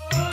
Oh.